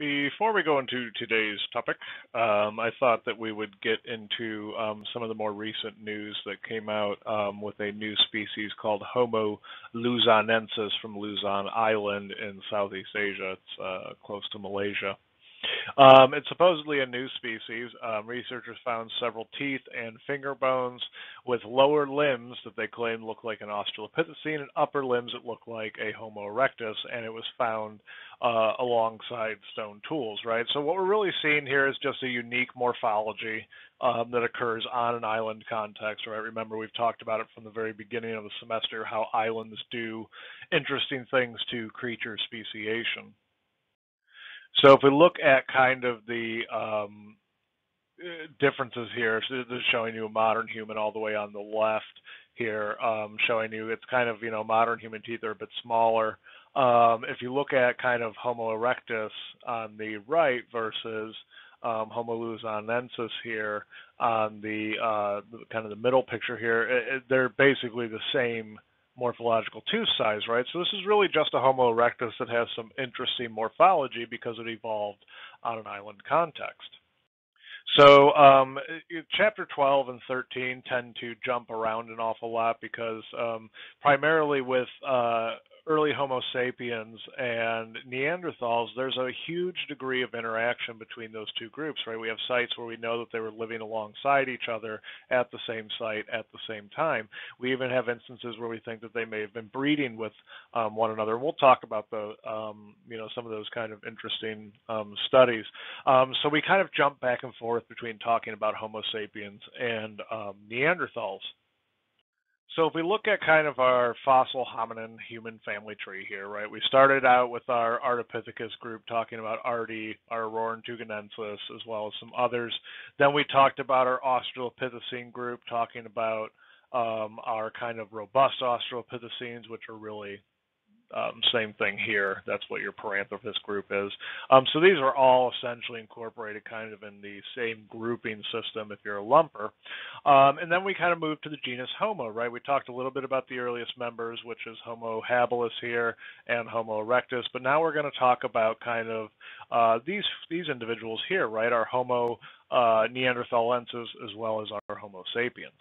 Before we go into today's topic, um, I thought that we would get into um, some of the more recent news that came out um, with a new species called Homo luzonensis from Luzon Island in Southeast Asia. It's uh, close to Malaysia. Um, it's supposedly a new species. Um, researchers found several teeth and finger bones with lower limbs that they claim look like an Australopithecine and upper limbs that look like a Homo erectus, and it was found uh, alongside stone tools, right? So what we're really seeing here is just a unique morphology um, that occurs on an island context, right? Remember, we've talked about it from the very beginning of the semester, how islands do interesting things to creature speciation. So if we look at kind of the um, uh, differences here, so this is showing you a modern human all the way on the left here, um, showing you it's kind of, you know, modern human teeth are a bit smaller. Um, if you look at kind of Homo erectus on the right versus um, Homo luzonensis here on the uh, kind of the middle picture here, it, it, they're basically the same morphological tooth size, right? So this is really just a Homo erectus that has some interesting morphology because it evolved on an island context. So um, chapter 12 and 13 tend to jump around an awful lot because um, primarily with uh, early Homo sapiens and Neanderthals, there's a huge degree of interaction between those two groups, right? We have sites where we know that they were living alongside each other at the same site at the same time. We even have instances where we think that they may have been breeding with um, one another. And we'll talk about the, um, you know, some of those kind of interesting um, studies. Um, so we kind of jump back and forth between talking about Homo sapiens and um, Neanderthals. So if we look at kind of our fossil hominin human family tree here, right? We started out with our Ardipithecus group talking about Ardi, our Orrorin tugenensis, as well as some others. Then we talked about our Australopithecine group talking about um, our kind of robust Australopithecines, which are really um, same thing here. That's what your Paranthropus group is. Um, so these are all essentially incorporated kind of in the same grouping system if you're a lumper. Um, and then we kind of move to the genus Homo, right? We talked a little bit about the earliest members, which is Homo habilis here and Homo erectus. But now we're going to talk about kind of uh, these these individuals here, right? Our Homo uh, neanderthalensis as well as our Homo sapiens.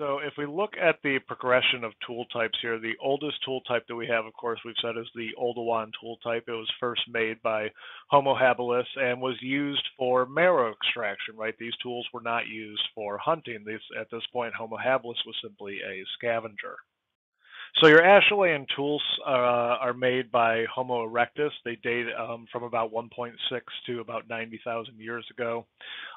So if we look at the progression of tool types here, the oldest tool type that we have, of course, we've said is the Oldowan tool type. It was first made by Homo habilis and was used for marrow extraction, right? These tools were not used for hunting. These, at this point, Homo habilis was simply a scavenger. So your Acheulean tools uh, are made by Homo erectus. They date um, from about 1.6 to about 90,000 years ago.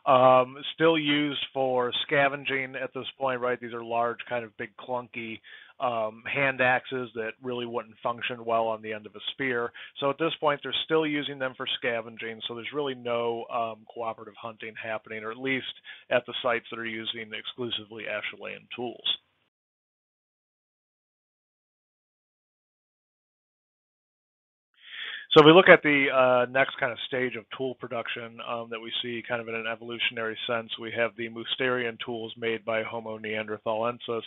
Um, still used for scavenging at this point, right? These are large, kind of big, clunky um, hand axes that really wouldn't function well on the end of a spear. So at this point, they're still using them for scavenging. So there's really no um, cooperative hunting happening, or at least at the sites that are using exclusively Acheulean tools. If we look at the uh, next kind of stage of tool production um, that we see kind of in an evolutionary sense, we have the Mousterian tools made by Homo neanderthalensis.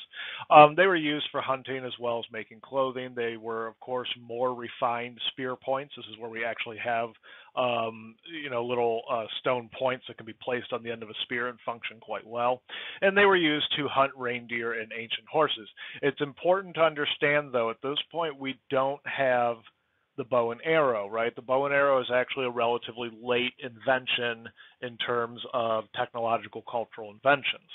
Um, they were used for hunting as well as making clothing. They were, of course, more refined spear points. This is where we actually have, um, you know, little uh, stone points that can be placed on the end of a spear and function quite well. And they were used to hunt reindeer and ancient horses. It's important to understand, though, at this point, we don't have – the bow and arrow, right? The bow and arrow is actually a relatively late invention in terms of technological cultural inventions.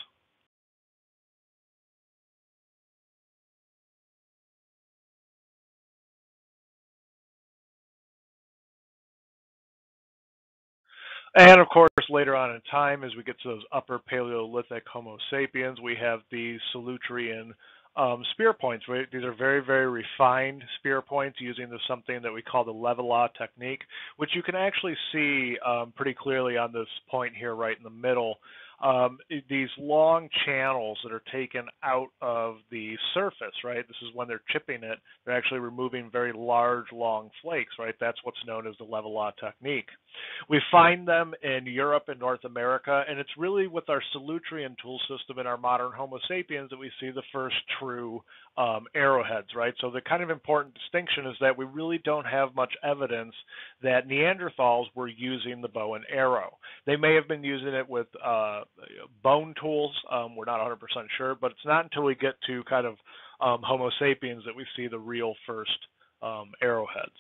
And of course, later on in time, as we get to those upper Paleolithic Homo sapiens, we have the Solutrean um, spear points. These are very, very refined spear points using something that we call the Levallois technique, which you can actually see um, pretty clearly on this point here right in the middle. um, these long channels that are taken out of the surface, right? This is when they're chipping it, they're actually removing very large, long flakes, right? That's what's known as the Levallois technique. We find them in Europe and North America, and it's really with our Solutrean tool system in our modern Homo sapiens that we see the first true um, arrowheads, right? So the kind of important distinction is that we really don't have much evidence that Neanderthals were using the bow and arrow. They may have been using it with uh, bone tools. Um, we're not 100% sure, but it's not until we get to kind of um, Homo sapiens that we see the real first um, arrowheads.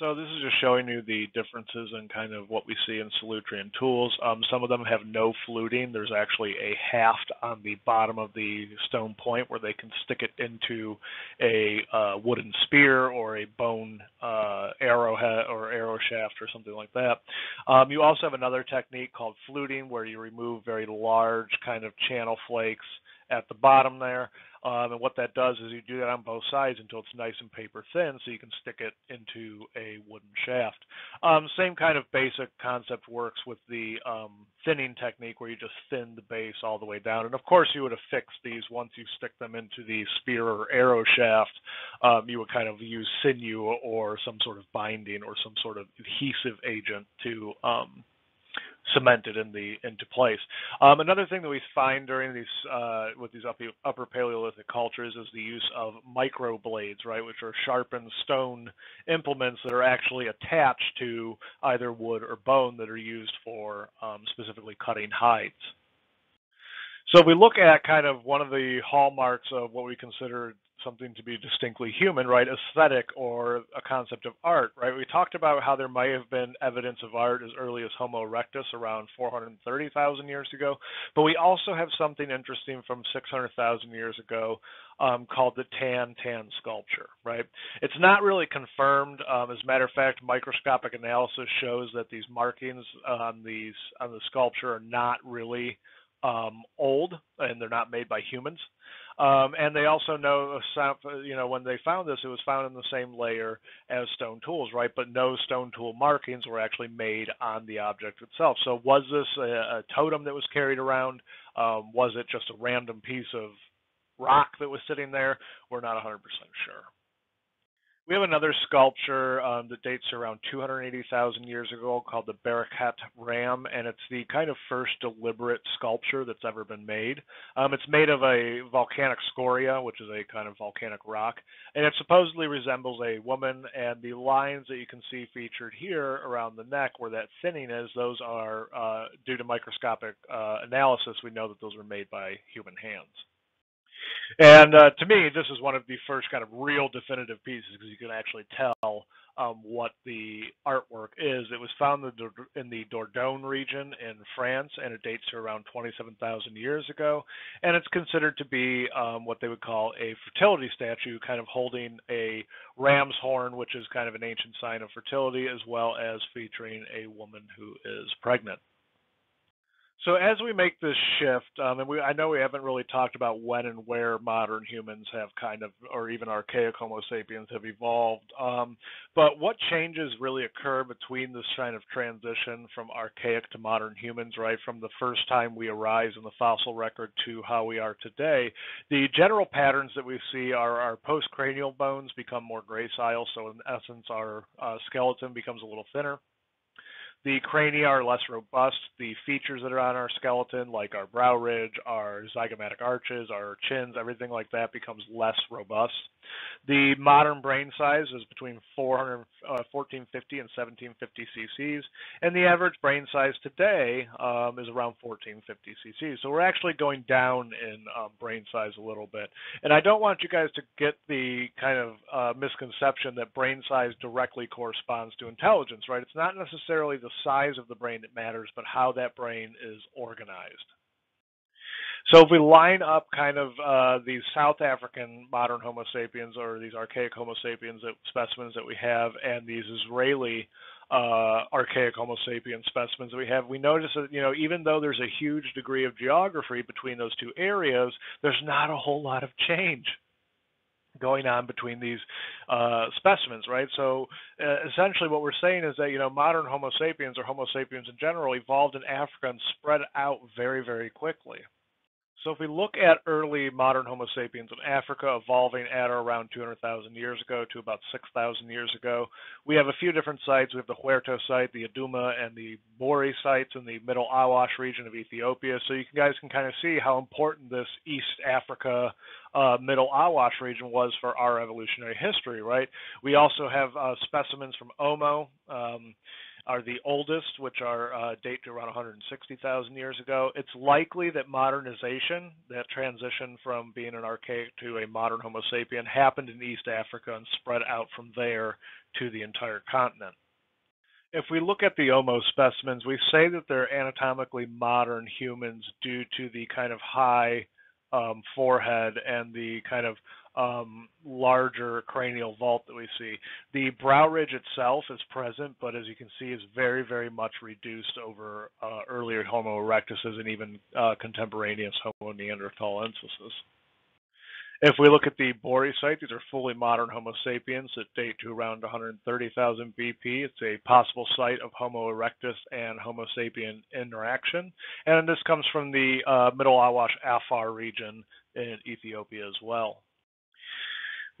So this is just showing you the differences in kind of what we see in Solutrean tools. Um, some of them have no fluting. There's actually a haft on the bottom of the stone point where they can stick it into a uh, wooden spear or a bone uh, arrowhead or arrow shaft or something like that. Um, you also have another technique called fluting where you remove very large kind of channel flakes at the bottom there. Um, and what that does is you do that on both sides until it's nice and paper thin so you can stick it into a wooden shaft. Um, same kind of basic concept works with the um, thinning technique where you just thin the base all the way down. And of course you would affix these once you stick them into the spear or arrow shaft. Um, you would kind of use sinew or some sort of binding or some sort of adhesive agent to um, cemented in the into place. Um, another thing that we find during these uh, with these upper, upper Paleolithic cultures is the use of microblades, right, which are sharpened stone implements that are actually attached to either wood or bone that are used for um, specifically cutting hides. So if we look at kind of one of the hallmarks of what we consider something to be distinctly human, right? Aesthetic or a concept of art, right? We talked about how there might have been evidence of art as early as Homo erectus around 430,000 years ago, but we also have something interesting from 600,000 years ago um, called the Tan Tan sculpture, right? It's not really confirmed. Um, as a matter of fact, microscopic analysis shows that these markings on these on the sculpture are not really um, old and they're not made by humans. Um, and they also know, you know, when they found this, it was found in the same layer as stone tools, right? But no stone tool markings were actually made on the object itself. So was this a, a totem that was carried around? Um, was it just a random piece of rock that was sitting there? We're not 100% sure. We have another sculpture um, that dates around 280,000 years ago called the Berekhat Ram, and it's the kind of first deliberate sculpture that's ever been made. Um, it's made of a volcanic scoria, which is a kind of volcanic rock, and it supposedly resembles a woman, and the lines that you can see featured here around the neck where that thinning is, those are, uh, due to microscopic uh, analysis, we know that those were made by human hands. And uh, to me, this is one of the first kind of real definitive pieces because you can actually tell um, what the artwork is. It was found in the Dordogne region in France, and it dates to around 27,000 years ago. And it's considered to be um, what they would call a fertility statue, kind of holding a ram's horn, which is kind of an ancient sign of fertility, as well as featuring a woman who is pregnant. So as we make this shift, um, and we, I know we haven't really talked about when and where modern humans have kind of, or even archaic Homo sapiens have evolved, um, but what changes really occur between this kind of transition from archaic to modern humans, right? From the first time we arise in the fossil record to how we are today, the general patterns that we see are our postcranial bones become more gracile, so in essence, our uh, skeleton becomes a little thinner. The crania are less robust. The features that are on our skeleton, like our brow ridge, our zygomatic arches, our chins, everything like that becomes less robust. The modern brain size is between 400, uh, 1450 and 1750 cc's, and the average brain size today um, is around 1450 cc's. So we're actually going down in um, brain size a little bit. And I don't want you guys to get the kind of uh, misconception that brain size directly corresponds to intelligence, right? It's not necessarily the size of the brain that matters, but how that brain is organized. So if we line up kind of uh, these South African modern Homo sapiens or these archaic Homo sapiens that, specimens that we have and these Israeli uh, archaic Homo sapiens specimens that we have, we notice that, you know, even though there's a huge degree of geography between those two areas, there's not a whole lot of change going on between these uh, specimens, right? So uh, essentially, what we're saying is that you know modern Homo sapiens or Homo sapiens in general evolved in Africa and spread out very, very quickly. So if we look at early modern Homo sapiens in Africa evolving at or around 200,000 years ago to about 6,000 years ago, we have a few different sites. We have the Herto site, the Aduma, and the Bori sites in the Middle Awash region of Ethiopia. So you guys can kind of see how important this East Africa, uh, Middle Awash region was for our evolutionary history, right? We also have uh, specimens from Omo. Um, are the oldest, which are uh, date to around 160,000 years ago. It's likely that modernization, that transition from being an archaic to a modern Homo sapien, happened in East Africa and spread out from there to the entire continent. If we look at the Omo specimens, we say that they're anatomically modern humans due to the kind of high um, forehead and the kind of um, larger cranial vault that we see. The brow ridge itself is present, but as you can see, is very, very much reduced over uh, earlier Homo erectuses and even uh, contemporaneous Homo neanderthalensis. If we look at the Bori site, these are fully modern Homo sapiens that date to around 130,000 BP. It's a possible site of Homo erectus and Homo sapien interaction. And this comes from the uh, Middle Awash Afar region in Ethiopia as well.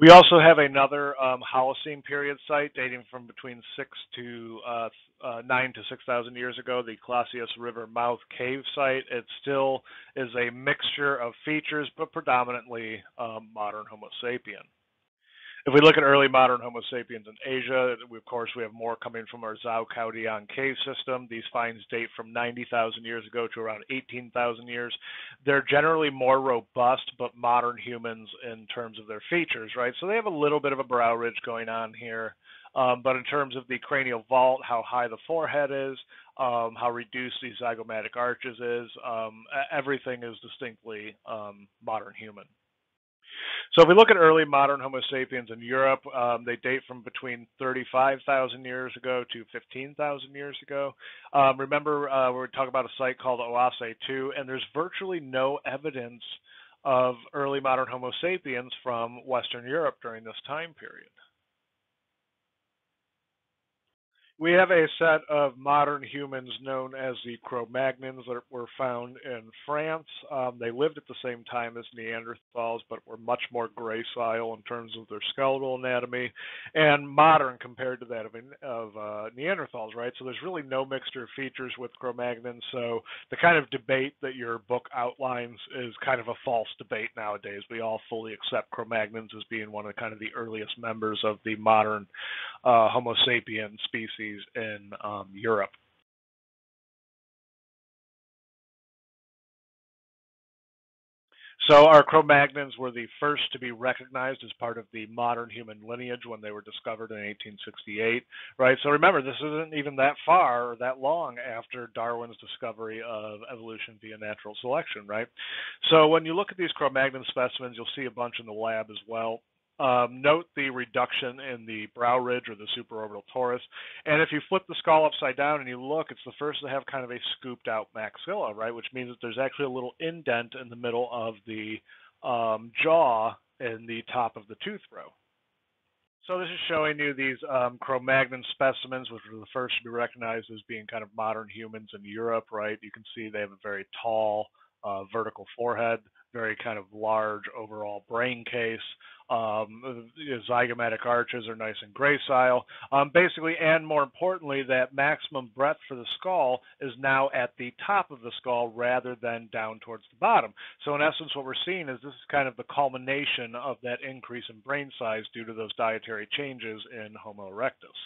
We also have another um, Holocene period site dating from between six to uh, uh, nine to six thousand years ago, the Klasies River mouth cave site. It still is a mixture of features, but predominantly um, modern Homo sapien. If we look at early modern Homo sapiens in Asia, we, of course, we have more coming from our Zhao cave system. These finds date from 90,000 years ago to around 18,000 years. They're generally more robust, but modern humans in terms of their features, right? So they have a little bit of a brow ridge going on here. Um, but in terms of the cranial vault, how high the forehead is, um, how reduced the zygomatic arches is, um, everything is distinctly um, modern human. So if we look at early modern Homo sapiens in Europe, um, they date from between 35,000 years ago to 15,000 years ago. Um, remember, uh, we're talking about a site called Oase 2, and there's virtually no evidence of early modern Homo sapiens from Western Europe during this time period. We have a set of modern humans known as the Cro-Magnons that were found in France. Um, they lived at the same time as Neanderthals, but were much more gracile in terms of their skeletal anatomy and modern compared to that of, of uh, Neanderthals, right? So there's really no mixture of features with Cro-Magnons. So the kind of debate that your book outlines is kind of a false debate nowadays. We all fully accept Cro-Magnons as being one of the kind of the earliest members of the modern uh, Homo sapien species in um, Europe. So our Cro-Magnons were the first to be recognized as part of the modern human lineage when they were discovered in 1868, right? So remember, this isn't even that far or that long after Darwin's discovery of evolution via natural selection, right? So when you look at these Cro-Magnon specimens, you'll see a bunch in the lab as well. Um, note the reduction in the brow ridge or the supraorbital torus. And if you flip the skull upside down and you look, it's the first to have kind of a scooped out maxilla, right? Which means that there's actually a little indent in the middle of the um, jaw in the top of the tooth row. So this is showing you these um, Cro-Magnon specimens, which were the first to be recognized as being kind of modern humans in Europe, right? You can see they have a very tall uh, vertical forehead, very kind of large overall brain case. Um, zygomatic arches are nice and gracile. Um, basically, and more importantly, that maximum breadth for the skull is now at the top of the skull rather than down towards the bottom. So in essence, what we're seeing is this is kind of the culmination of that increase in brain size due to those dietary changes in Homo erectus.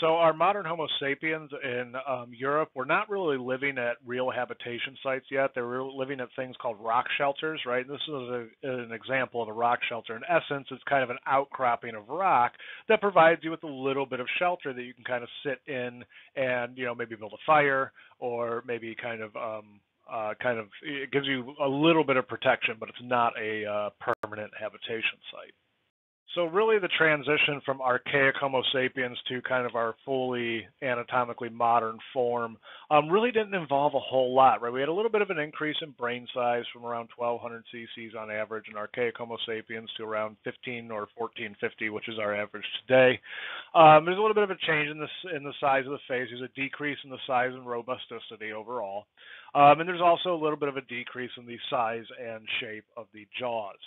So our modern Homo sapiens in um, Europe were not really living at real habitation sites yet. They were living at things called rock shelters, right? And This is a, an example of a rock shelter. In essence, it's kind of an outcropping of rock that provides you with a little bit of shelter that you can kind of sit in and, you know, maybe build a fire or maybe kind of um, uh, kind of it gives you a little bit of protection, but it's not a uh, permanent habitation site. So really the transition from archaic Homo sapiens to kind of our fully anatomically modern form um, really didn't involve a whole lot, right? We had a little bit of an increase in brain size from around 1200 cc's on average in archaic Homo sapiens to around 15 or 1450, which is our average today. Um, there's a little bit of a change in the, in the size of the face. There's a decrease in the size and robusticity overall. Um, and there's also a little bit of a decrease in the size and shape of the jaws.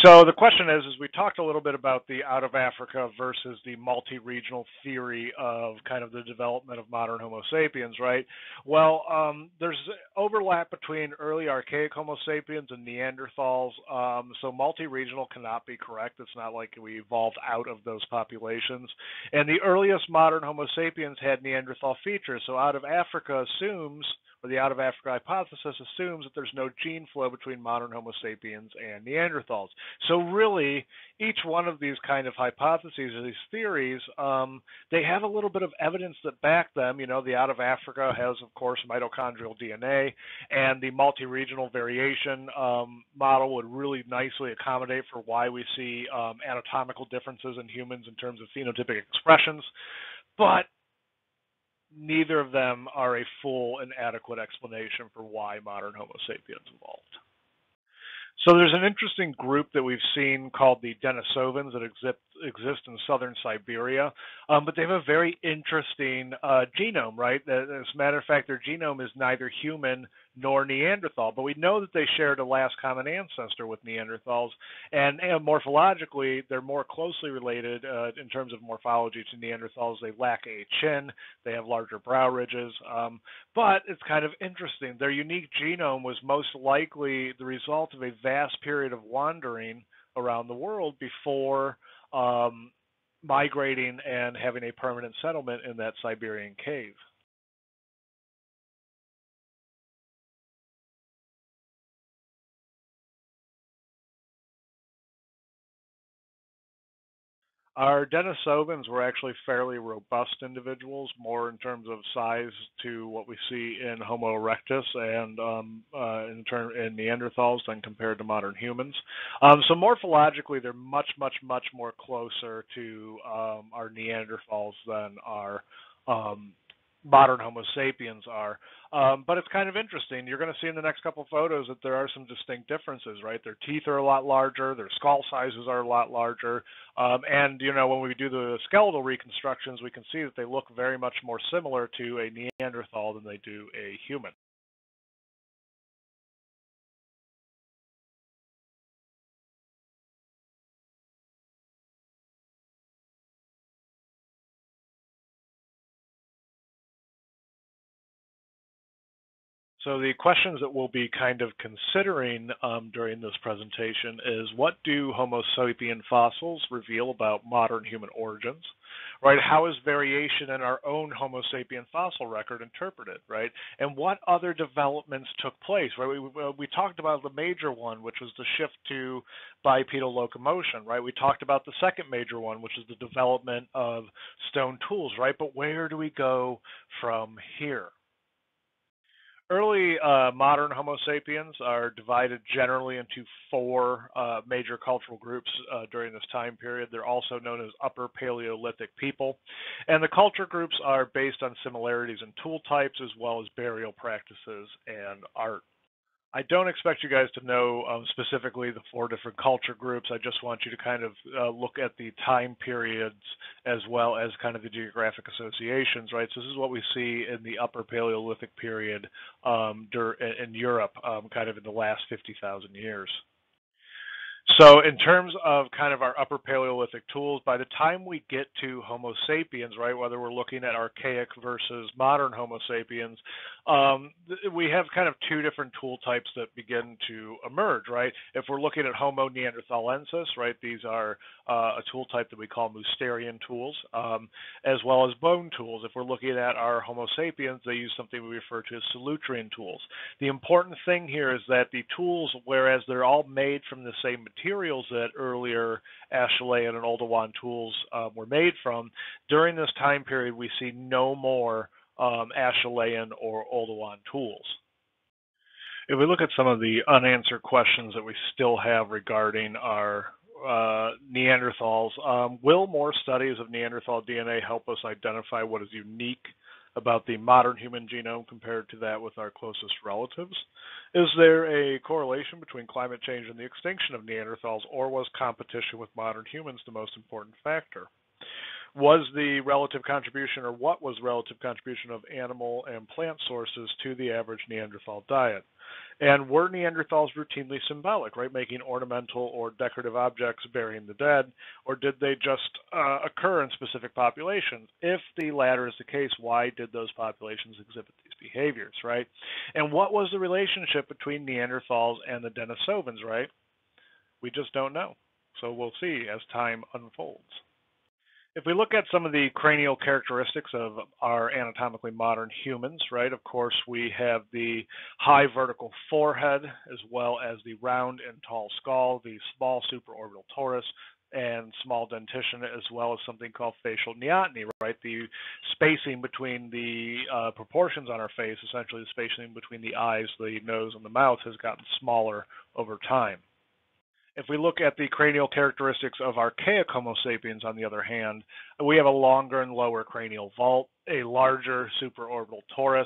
So the question is, is we talked a little bit about the out of Africa versus the multi-regional theory of kind of the development of modern Homo sapiens, right? Well, um, there's overlap between early archaic Homo sapiens and Neanderthals. Um, so multi-regional cannot be correct. It's not like we evolved out of those populations. And the earliest modern Homo sapiens had Neanderthal features. So out of Africa assumes or the out of Africa hypothesis assumes that there's no gene flow between modern Homo sapiens and Neanderthals. So really, each one of these kind of hypotheses or these theories, um, they have a little bit of evidence that back them. You know, the out of Africa has, of course, mitochondrial DNA, and the multi-regional variation um, model would really nicely accommodate for why we see um, anatomical differences in humans in terms of phenotypic expressions. But neither of them are a full and adequate explanation for why modern Homo sapiens evolved. So there's an interesting group that we've seen called the Denisovans that exist, exist in southern Siberia, um, but they have a very interesting uh, genome, right? As a matter of fact, their genome is neither human nor Neanderthal, but we know that they shared a last common ancestor with Neanderthals, and, and morphologically, they're more closely related uh, in terms of morphology to Neanderthals. They lack a chin, they have larger brow ridges, um, but it's kind of interesting. Their unique genome was most likely the result of a vast period of wandering around the world before um, migrating and having a permanent settlement in that Siberian cave. Our Denisovans were actually fairly robust individuals, more in terms of size to what we see in Homo erectus and um, uh, in, in Neanderthals than compared to modern humans. Um, so morphologically, they're much, much, much more closer to um, our Neanderthals than our um, modern Homo sapiens are. Um, but it's kind of interesting. You're going to see in the next couple photos that there are some distinct differences, right? Their teeth are a lot larger, their skull sizes are a lot larger, um, and you know when we do the skeletal reconstructions, we can see that they look very much more similar to a Neanderthal than they do a human. So the questions that we'll be kind of considering um, during this presentation is what do Homo sapien fossils reveal about modern human origins? Right? How is variation in our own Homo sapien fossil record interpreted? Right? And what other developments took place? Right? We, we talked about the major one, which was the shift to bipedal locomotion. Right? We talked about the second major one, which is the development of stone tools. Right? But where do we go from here? Early uh, modern Homo sapiens are divided generally into four uh, major cultural groups uh, during this time period. They're also known as Upper Paleolithic people. And the culture groups are based on similarities in tool types as well as burial practices and art. I don't expect you guys to know um, specifically the four different culture groups. I just want you to kind of uh, look at the time periods as well as kind of the geographic associations, right? So this is what we see in the Upper Paleolithic period um, in Europe, um, kind of in the last 50,000 years. So in terms of kind of our upper Paleolithic tools, by the time we get to Homo sapiens, right, whether we're looking at archaic versus modern Homo sapiens, um, we have kind of two different tool types that begin to emerge, right? If we're looking at Homo neanderthalensis, right, these are uh, a tool type that we call Mousterian tools, um, as well as bone tools. If we're looking at our Homo sapiens, they use something we refer to as Solutrean tools. The important thing here is that the tools, whereas they're all made from the same materials that earlier Acheulean and Oldowan tools um, were made from, during this time period, we see no more um, or Oldowan tools. If we look at some of the unanswered questions that we still have regarding our uh, Neanderthals. Um, will more studies of Neanderthal DNA help us identify what is unique about the modern human genome compared to that with our closest relatives? Is there a correlation between climate change and the extinction of Neanderthals, or was competition with modern humans the most important factor? Was the relative contribution or what was relative contribution of animal and plant sources to the average Neanderthal diet? And were Neanderthals routinely symbolic, right, making ornamental or decorative objects burying the dead, or did they just uh, occur in specific populations? If the latter is the case, why did those populations exhibit these behaviors, right? And what was the relationship between Neanderthals and the Denisovans, right? We just don't know. So we'll see as time unfolds. If we look at some of the cranial characteristics of our anatomically modern humans, right, of course, we have the high vertical forehead as well as the round and tall skull, the small supraorbital torus, and small dentition, as well as something called facial neoteny, right? The spacing between the uh, proportions on our face, essentially the spacing between the eyes, the nose, and the mouth, has gotten smaller over time. If we look at the cranial characteristics of archaic Homo sapiens, on the other hand, we have a longer and lower cranial vault, a larger supraorbital torus,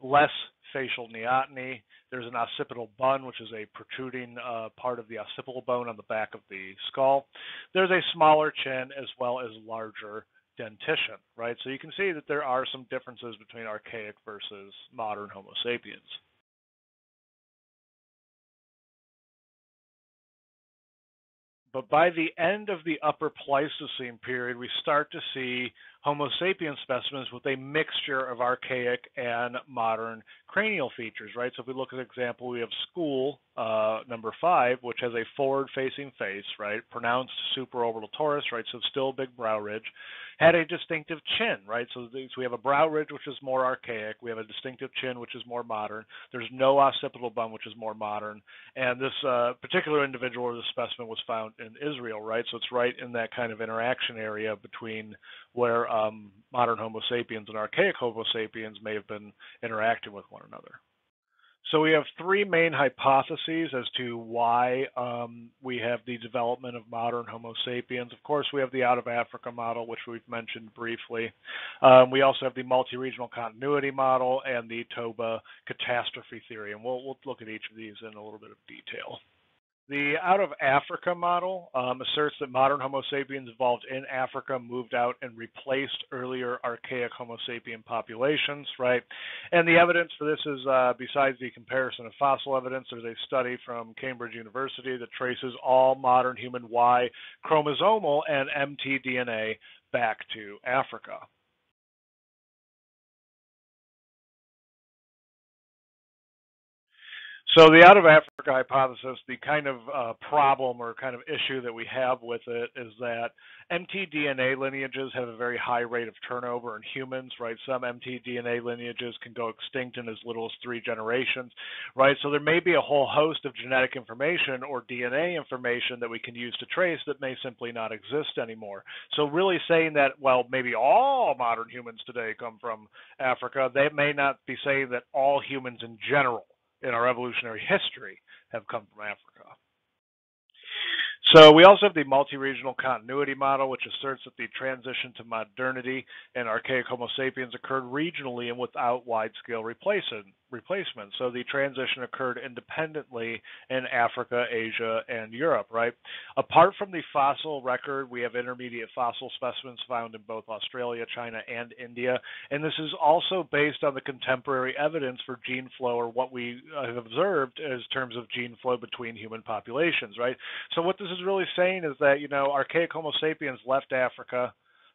less facial neoteny. There's an occipital bun, which is a protruding uh, part of the occipital bone on the back of the skull. There's a smaller chin as well as larger dentition, right? So you can see that there are some differences between archaic versus modern Homo sapiens. But by the end of the Upper Pleistocene period, we start to see Homo sapiens specimens with a mixture of archaic and modern cranial features, right? So if we look at an example, we have Skhul, uh, number five, which has a forward-facing face, right? Pronounced supraorbital torus, right? So still big brow ridge. Had a distinctive chin, right? So, we have a brow ridge, which is more archaic. We have a distinctive chin, which is more modern. There's no occipital bun, which is more modern. And this uh, particular individual or the specimen was found in Israel, right? So it's right in that kind of interaction area between where um, modern Homo sapiens and archaic Homo sapiens may have been interacting with one another. So we have three main hypotheses as to why um, we have the development of modern Homo sapiens. Of course, we have the out of Africa model, which we've mentioned briefly. Um, we also have the multi-regional continuity model and the Toba catastrophe theory, and we'll, we'll look at each of these in a little bit of detail. The out of Africa model um, asserts that modern Homo sapiens evolved in Africa, moved out, and replaced earlier archaic Homo sapien populations, right? And the evidence for this is, uh, besides the comparison of fossil evidence, there's a study from Cambridge University that traces all modern human Y chromosomal and mtDNA back to Africa. So the out of Africa hypothesis, the kind of uh, problem or kind of issue that we have with it is that mtDNA lineages have a very high rate of turnover in humans, right? Some mtDNA lineages can go extinct in as little as three generations, right? So there may be a whole host of genetic information or DNA information that we can use to trace that may simply not exist anymore. So really saying that, well, maybe all modern humans today come from Africa, they may not be saying that all humans in general in our evolutionary history have come from Africa. So we also have the multi-regional continuity model, which asserts that the transition to modernity and archaic Homo sapiens occurred regionally and without wide-scale replacement replacement. So the transition occurred independently in Africa, Asia, and Europe, right? Apart from the fossil record, we have intermediate fossil specimens found in both Australia, China, and India. And this is also based on the contemporary evidence for gene flow or what we have observed as terms of gene flow between human populations, right? So what this is really saying is that, you know, archaic Homo sapiens left Africa,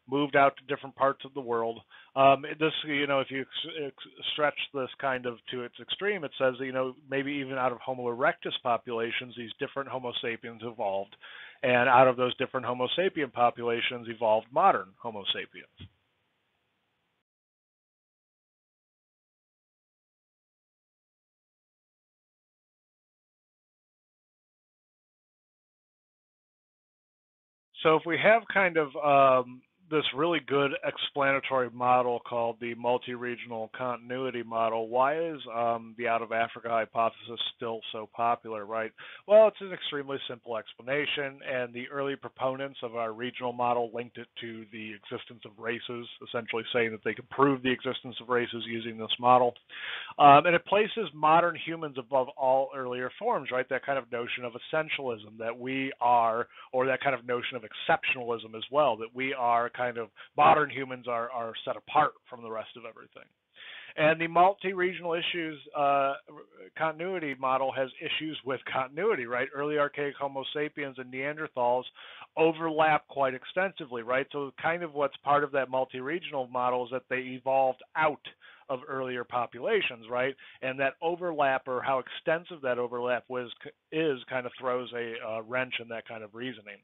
moved out to different parts of the world. Um, this, you know, if you ex- stretch this kind of to its extreme, it says, you know, maybe even out of Homo erectus populations, these different Homo sapiens evolved, and out of those different Homo sapien populations evolved modern Homo sapiens. So if we have kind of um, this really good explanatory model called the multi-regional continuity model. Why is um, the out of Africa hypothesis still so popular, right? Well, it's an extremely simple explanation, and the early proponents of our regional model linked it to the existence of races, essentially saying that they could prove the existence of races using this model. Um, and it places modern humans above all earlier forms, right? That kind of notion of essentialism that we are, or that kind of notion of exceptionalism as well, that we are kind of modern humans are, are set apart from the rest of everything. And the multi-regional issues uh, continuity model has issues with continuity, right? Early archaic Homo sapiens and Neanderthals overlap quite extensively, right? So kind of what's part of that multi-regional model is that they evolved out of earlier populations, right? And that overlap or how extensive that overlap was is kind of throws a uh, wrench in that kind of reasoning.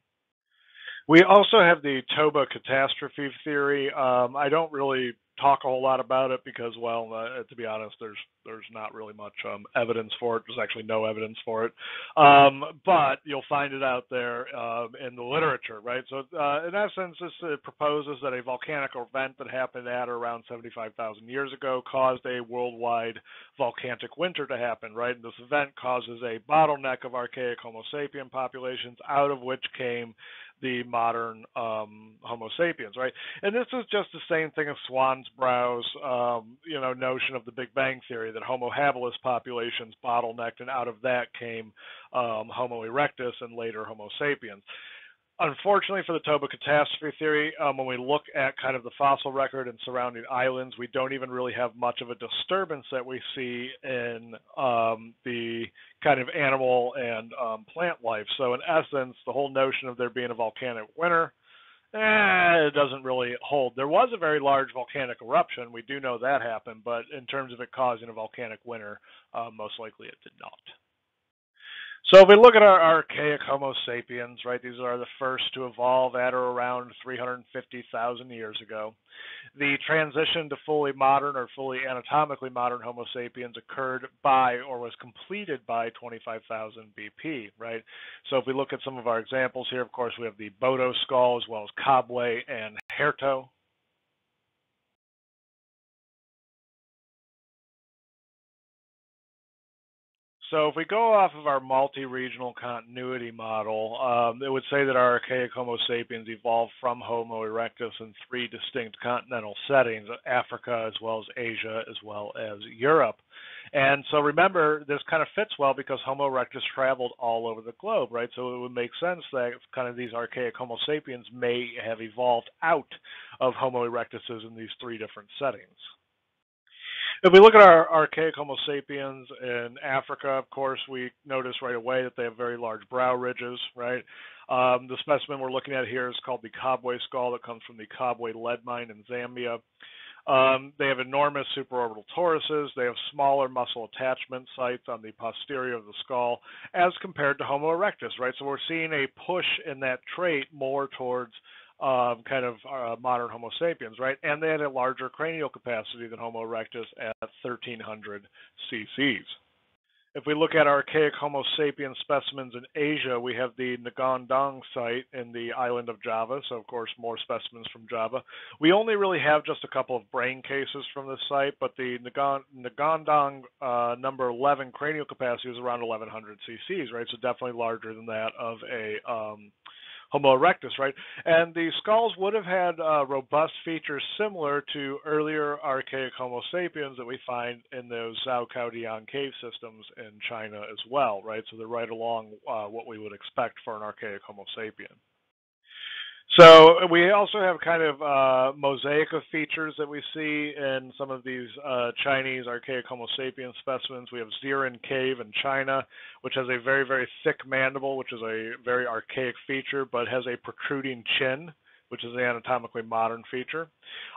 We also have the Toba catastrophe theory. Um, I don't really talk a whole lot about it because, well, uh, to be honest, there's there's not really much um, evidence for it. There's actually no evidence for it, um, but you'll find it out there um, in the literature, right? So, uh, in essence, this uh, proposes that a volcanic event that happened at or around 75,000 years ago caused a worldwide volcanic winter to happen, right? And this event causes a bottleneck of archaic Homo sapien populations, out of which came the modern um, Homo sapiens, right? And this is just the same thing as Swansbrau's, um, you know, notion of the Big Bang theory that Homo habilis populations bottlenecked, and out of that came um, Homo erectus and later Homo sapiens unfortunately for the Toba catastrophe theory, um, when we look at kind of the fossil record and surrounding islands, we don't even really have much of a disturbance that we see in um, the kind of animal and um, plant life. So in essence, the whole notion of there being a volcanic winter, eh, it doesn't really hold. There was a very large volcanic eruption. We do know that happened, but in terms of it causing a volcanic winter, uh, most likely it did not. So if we look at our archaic Homo sapiens, right, these are the first to evolve at or around 350,000 years ago. The transition to fully modern or fully anatomically modern Homo sapiens occurred by or was completed by 25,000 BP, right? So if we look at some of our examples here, of course, we have the Bodo skull as well as Kabwe and Herto, So if we go off of our multi-regional continuity model, um, it would say that our archaic Homo sapiens evolved from Homo erectus in three distinct continental settings, Africa as well as Asia as well as Europe. And so remember, this kind of fits well because Homo erectus traveled all over the globe, right? So it would make sense that kind of these archaic Homo sapiens may have evolved out of Homo erectuses in these three different settings. If we look at our archaic Homo sapiens in Africa, of course, we notice right away that they have very large brow ridges, right? Um, the specimen we're looking at here is called the Kabwe skull that comes from the Kabwe lead mine in Zambia. Um, they have enormous supraorbital toruses. They have smaller muscle attachment sites on the posterior of the skull as compared to Homo erectus, right? So we're seeing a push in that trait more towards um, kind of uh, modern Homo sapiens, right? And they had a larger cranial capacity than Homo erectus at 1300 cc's. If we look at archaic Homo sapiens specimens in Asia, we have the Ngandong site in the island of Java, so of course more specimens from Java. We only really have just a couple of brain cases from this site, but the Ngandong uh, number 11 cranial capacity is around 1100 cc's, right? So definitely larger than that of a um, Homo erectus, right? And the skulls would have had uh, robust features similar to earlier archaic Homo sapiens that we find in those Zhoukoudian cave systems in China as well, right? So they're right along uh, what we would expect for an archaic Homo sapien. So we also have kind of uh, mosaic of features that we see in some of these uh, Chinese archaic Homo sapiens specimens. We have Zhiren Cave in China, which has a very, very thick mandible, which is a very archaic feature, but has a protruding chin which is the anatomically modern feature.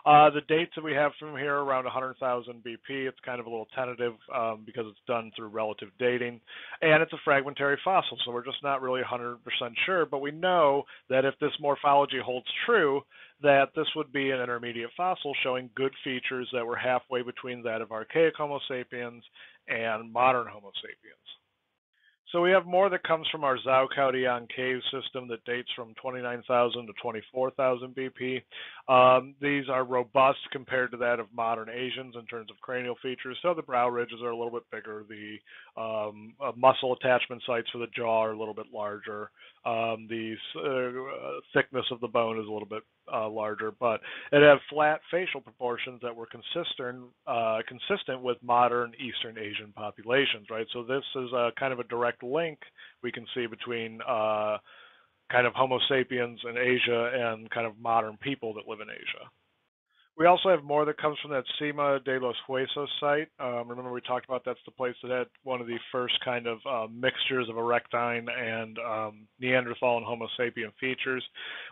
Uh, the dates that we have from here around 100,000 BP. It's kind of a little tentative um, because it's done through relative dating, and it's a fragmentary fossil, so we're just not really 100% sure. But we know that if this morphology holds true, that this would be an intermediate fossil showing good features that were halfway between that of archaic Homo sapiens and modern Homo sapiens. So we have more that comes from our Zhao Zhoukoudian cave system that dates from 29,000 to 24,000 BP. Um, these are robust compared to that of modern Asians in terms of cranial features. So the brow ridges are a little bit bigger. The um, uh, muscle attachment sites for the jaw are a little bit larger. Um, the uh, thickness of the bone is a little bit uh, larger, but it had flat facial proportions that were consistent uh, consistent with modern Eastern Asian populations, right? So this is a kind of a direct link we can see between uh, kind of Homo sapiens in Asia and kind of modern people that live in Asia. We also have more that comes from that Sima de los Huesos site. Um, remember we talked about that's the place that had one of the first kind of uh, mixtures of erectine and um, Neanderthal and Homo sapien features.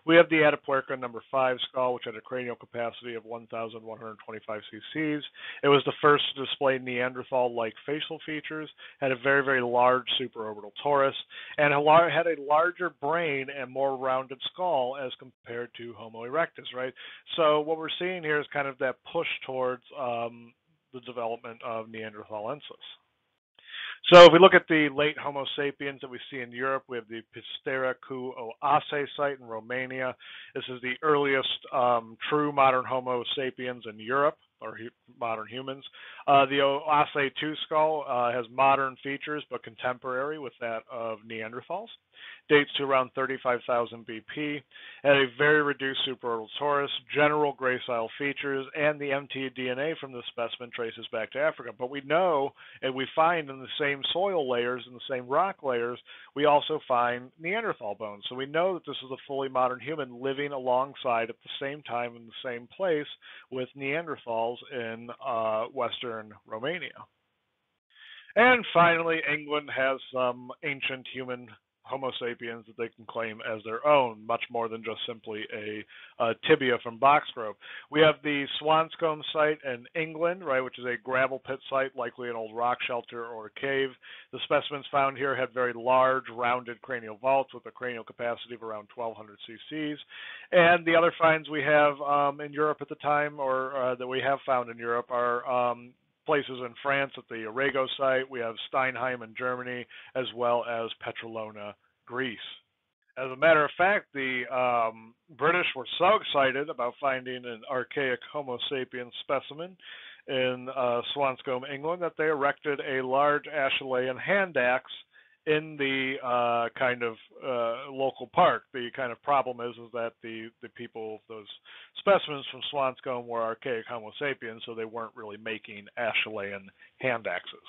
We have the Atapuerca number five skull, which had a cranial capacity of 1,125 cc's. It was the first to display Neanderthal-like facial features, had a very, very large supraorbital torus, and had a larger brain and more rounded skull as compared to Homo erectus, right? So what we're seeing here is kind of that push towards um, the development of Neanderthalensis. So if we look at the late Homo sapiens that we see in Europe, we have the Pestera cu Oase site in Romania. This is the earliest um, true modern Homo sapiens in Europe or modern humans. Uh, the Oase 2 skull uh, has modern features but contemporary with that of Neanderthals dates to around 35,000 BP, had a very reduced supraorbital torus, general gracile features, and the mtDNA from the specimen traces back to Africa. But we know, and we find in the same soil layers, in the same rock layers, we also find Neanderthal bones. So we know that this is a fully modern human living alongside at the same time in the same place with Neanderthals in uh, Western Romania. And finally, England has some ancient human Homo sapiens that they can claim as their own, much more than just simply a, a tibia from Boxgrove. We have the Swanscombe site in England, right, which is a gravel pit site, likely an old rock shelter or a cave. The specimens found here had very large, rounded cranial vaults with a cranial capacity of around 1,200 cc's. And the other finds we have um, in Europe at the time, or uh, that we have found in Europe, are um, places in France at the Arago site. We have Steinheim in Germany, as well as Petralona, Greece. As a matter of fact, the um, British were so excited about finding an archaic Homo sapiens specimen in uh, Swanscombe, England, that they erected a large Acheulean hand axe in the uh, kind of uh, local park. The kind of problem is is that the the people those specimens from Swanscombe were archaic Homo sapiens, so they weren't really making Acheulean hand axes.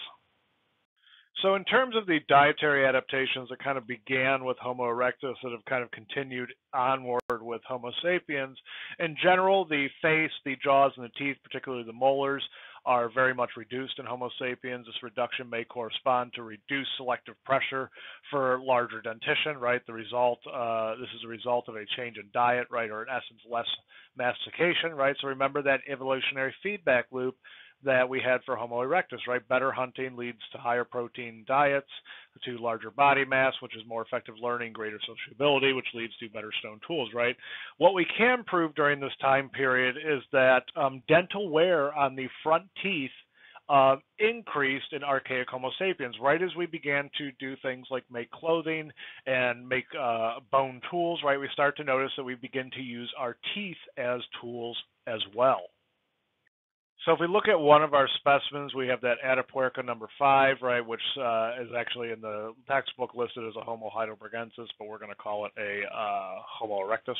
So in terms of the dietary adaptations that kind of began with Homo erectus that have kind of continued onward with Homo sapiens, in general, the face, the jaws, and the teeth, particularly the molars, are very much reduced in Homo sapiens. This reduction may correspond to reduced selective pressure for larger dentition, right? The result, uh, this is a result of a change in diet, right, or in essence, less mastication, right? So remember that evolutionary feedback loop that we had for Homo erectus, right? Better hunting leads to higher protein diets, to larger body mass, which is more effective learning, greater sociability, which leads to better stone tools, right? What we can prove during this time period is that um, dental wear on the front teeth uh, increased in archaic Homo sapiens. Right as we began to do things like make clothing and make uh, bone tools, right, we start to notice that we begin to use our teeth as tools as well. So if we look at one of our specimens, we have that Atapuerca number five, right, which uh, is actually in the textbook listed as a Homo heidelbergensis, but we're going to call it a uh, Homo erectus.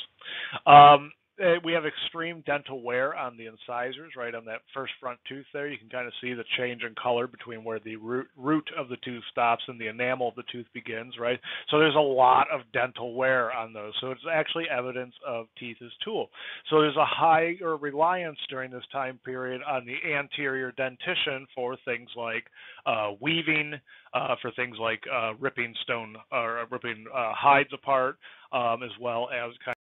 Um, uh, we have extreme dental wear on the incisors, right on that first front tooth there. You can kind of see the change in color between where the root, root of the tooth stops and the enamel of the tooth begins, right? So there's a lot of dental wear on those. So it's actually evidence of teeth as tool. So there's a higher reliance during this time period on the anterior dentition for things like uh, weaving, uh, for things like uh, ripping stone or ripping uh, hides apart, um, as well as kind